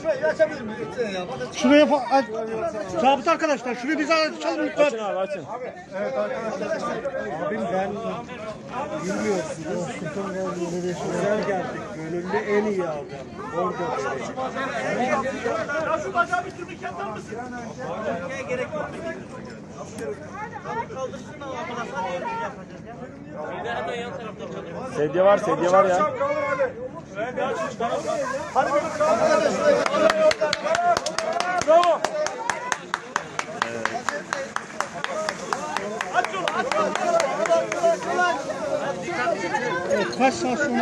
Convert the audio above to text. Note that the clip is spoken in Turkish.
Şurayı açabilir ya. Şuraya fa- aç. Zabıt arkadaşlar şurayı bize açalım lütfen. Açın abi açın. Abim ben bilmiyorsun. Güzel geldik. Gönüllü en iyi adam. Orada böyle. Ya şu bacağı bir türlü keser misin? gerek yok. Kaldırsın ama. Sedye var sedye var ya. Bravo. Aç yolu aç yolu. Kaç saat sonra